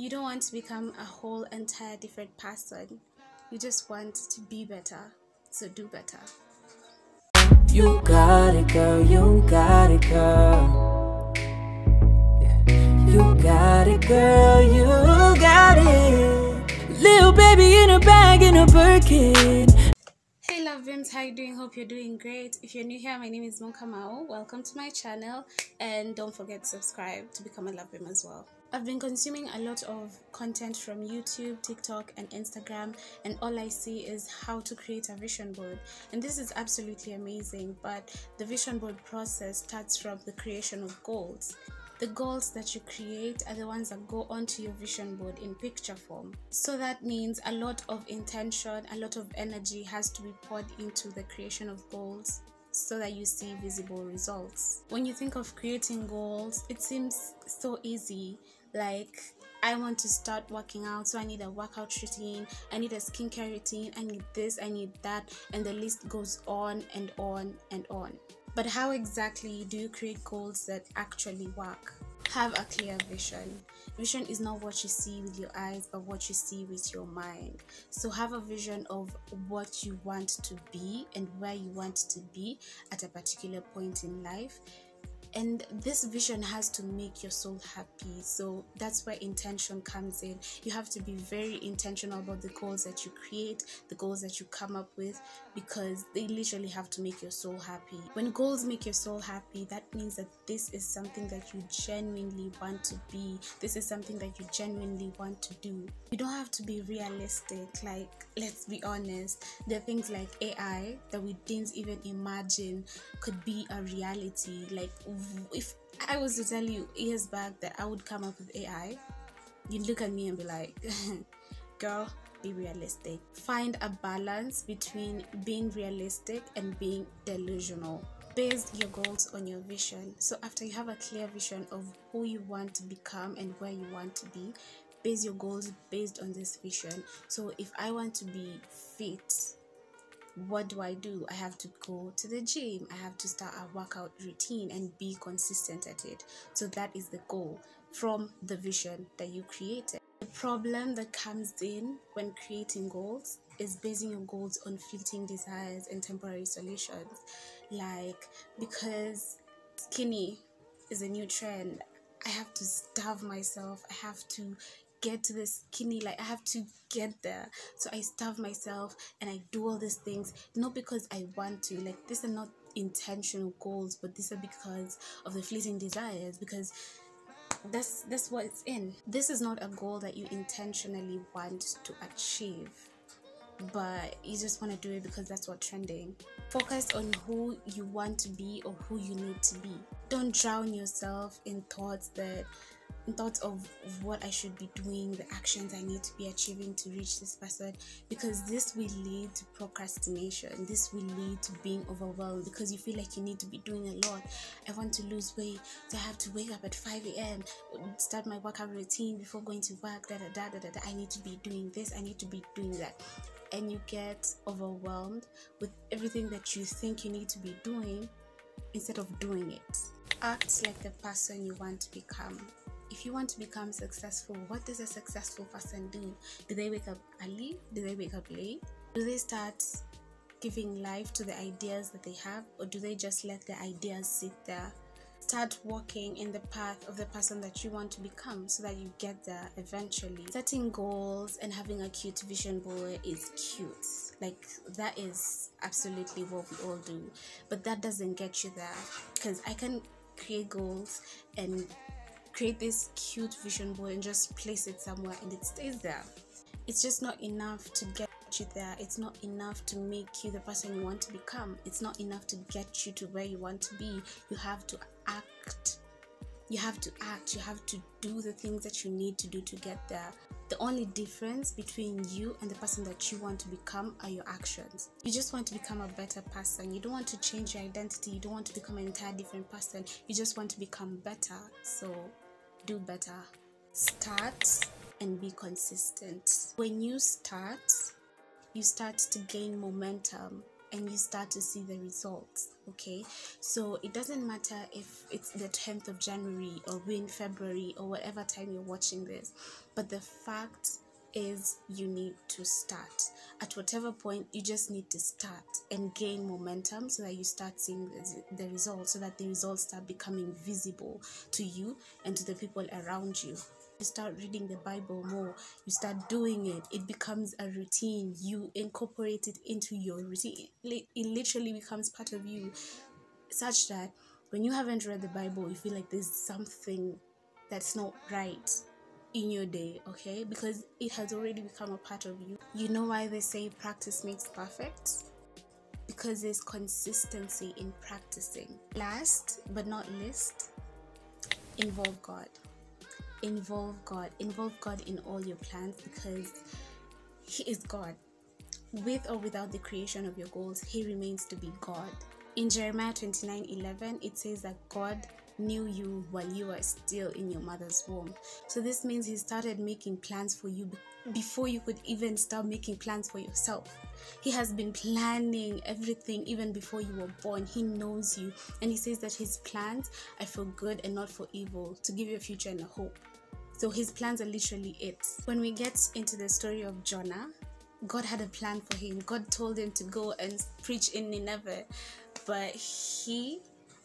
You don't want to become a whole entire different person. You just want to be better. So do better. You got it, girl. You got it, girl. Yeah. You got it, girl. You got it. Little baby in a bag in a Birkin. Hey love beams, how you doing? Hope you're doing great. If you're new here, my name is Moe Kamau. Welcome to my channel and don't forget to subscribe to become a love beam as well. I've been consuming a lot of content from YouTube, TikTok, and Instagram, and all I see is how to create a vision board. And this is absolutely amazing, but the vision board process starts from the creation of goals. The goals that you create are the ones that go onto your vision board in picture form. So that means a lot of intention, a lot of energy has to be poured into the creation of goals so that you see visible results. When you think of creating goals, it seems so easy like I want to start working out, so I need a workout routine, I need a skincare routine, I need this, I need that, and the list goes on and on and on. But how exactly do you create goals that actually work? Have a clear vision. Vision is not what you see with your eyes, but what you see with your mind. So have a vision of what you want to be and where you want to be at a particular point in life and this vision has to make your soul happy. So that's where intention comes in. You have to be very intentional about the goals that you create the goals that you come up with because they literally have to make your soul happy. When goals make your soul happy that means that this is something that you genuinely want to be. This is something that you genuinely want to do. You don't have to be realistic. Like let's be honest. There are things like ai that we didn't even imagine could be a reality. Like if I was to tell you years back that I would come up with AI, you'd look at me and be like, girl, be realistic. Find a balance between being realistic and being delusional. Base your goals on your vision. So, after you have a clear vision of who you want to become and where you want to be, base your goals based on this vision. So, if I want to be fit, what do I do? I have to go to the gym. I have to start a workout routine and be consistent at it. So that is the goal from the vision that you created. The problem that comes in when creating goals is basing your goals on fleeting desires and temporary solutions. Like, because skinny is a new trend, I have to starve myself. I have to get to this skinny like i have to get there. So i starve myself and i do all these things not because i want to like these are not intentional goals but these are because of the fleeting desires because that's that's what it's in. This is not a goal that you intentionally want to achieve but you just want to do it because that's what's trending. Focus on who you want to be or who you need to be. Don't drown yourself in thoughts that thoughts of what I should be doing, the actions I need to be achieving to reach this person, because this will lead to procrastination. This will lead to being overwhelmed because you feel like you need to be doing a lot. I want to lose weight, so I have to wake up at 5 a.m., start my workout routine before going to work. Da, da, da, da, da. I need to be doing this, I need to be doing that. And you get overwhelmed with everything that you think you need to be doing instead of doing it. Act like the person you want to become if you want to become successful, what does a successful person do? Do they wake up early? Do they wake up late? Do they start giving life to the ideas that they have, or do they just let the ideas sit there? Start walking in the path of the person that you want to become so that you get there eventually. Setting goals and having a cute vision board is cute. Like, that is absolutely what we all do. But that doesn't get you there because I can create goals and create this cute vision board and just place it somewhere and it stays there. It's just not enough to get you there. It's not enough to make you the person you want to become. It's not enough to get you to where you want to be. You have to act. You have to act. You have to do the things that you need to do to get there. The only difference between you and the person that you want to become are your actions. You just want to become a better person. You don't want to change your identity. You don't want to become an entire different person. You just want to become better. So do better. Start and be consistent. When you start, you start to gain momentum. And you start to see the results okay? So it doesn't matter if it's the 10th of january or in february or whatever time you're watching this but the fact is you need to start. At whatever point you just need to start and gain momentum so that you start seeing the, results so that the results start becoming visible to you and to the people around you. You start reading the bible more you start doing it it becomes a routine. You incorporate it into your routine. It literally becomes part of you such that when you haven't read the bible you feel like there's something that's not right in your day okay because it has already become a part of you you know why they say practice makes perfect because there's consistency in practicing last but not least involve god involve God. Involve God in all your plans because He is God. With or without the creation of your goals, He remains to be God. In Jeremiah 29 11, it says that God knew you while you were still in your mother's womb. So this means He started making plans for you before you could even start making plans for yourself. He has been planning everything even before you were born. He knows you. And He says that His plans are for good and not for evil, to give you a future and a hope. So his plans are literally it. When we get into the story of Jonah, God had a plan for him. God told him to go and preach in Nineveh, but he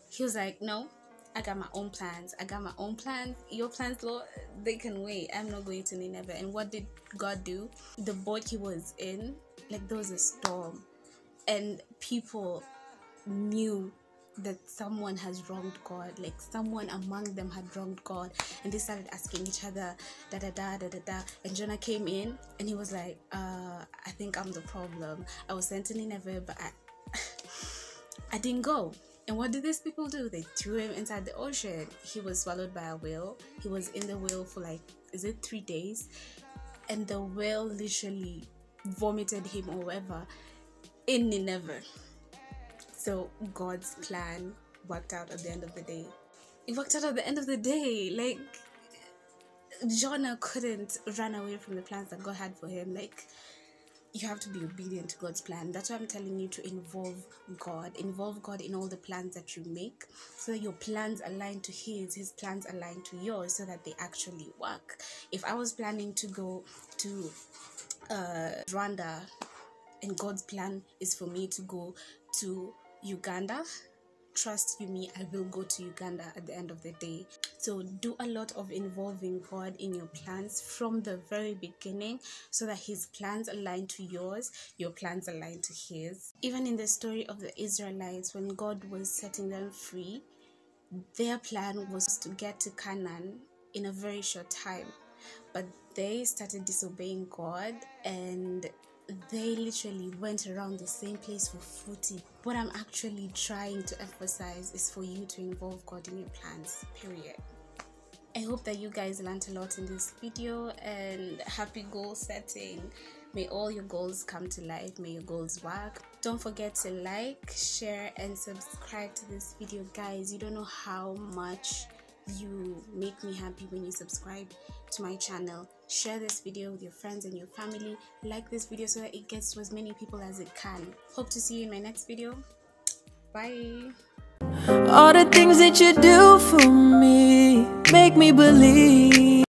he was like, "No, I got my own plans. I got my own plans. Your plans, Lord, they can wait. I'm not going to Nineveh." And what did God do? The boat he was in, like there was a storm, and people knew that someone has wronged God, like someone among them had wronged God, and they started asking each other, da da da da da da. And Jonah came in and he was like, uh, I think I'm the problem. I was sent to Nineveh, but I, I didn't go. And what did these people do? They threw him inside the ocean. He was swallowed by a whale. He was in the whale for like, is it three days? And the whale literally vomited him or whatever in Nineveh. So God's plan worked out at the end of the day. It worked out at the end of the day. Like Jonah couldn't run away from the plans that God had for him. Like you have to be obedient to God's plan. That's why I'm telling you to involve God. Involve God in all the plans that you make so that your plans align to His, His plans align to yours so that they actually work. If I was planning to go to uh, Rwanda and God's plan is for me to go to Uganda. Trust you me, I will go to Uganda at the end of the day. So do a lot of involving God in your plans from the very beginning so that his plans align to yours, your plans align to his. Even in the story of the Israelites, when God was setting them free, their plan was to get to Canaan in a very short time. But they started disobeying God and they literally went around the same place for 40 what i'm actually trying to emphasize is for you to involve god in your plans period. I hope that you guys learned a lot in this video and happy goal setting. May all your goals come to life. May your goals work. Don't forget to like share and subscribe to this video guys. You don't know how much you make me happy when you subscribe to my channel. Share this video with your friends and your family. Like this video so that it gets to as many people as it can. Hope to see you in my next video. Bye. All the things that you do for me make me believe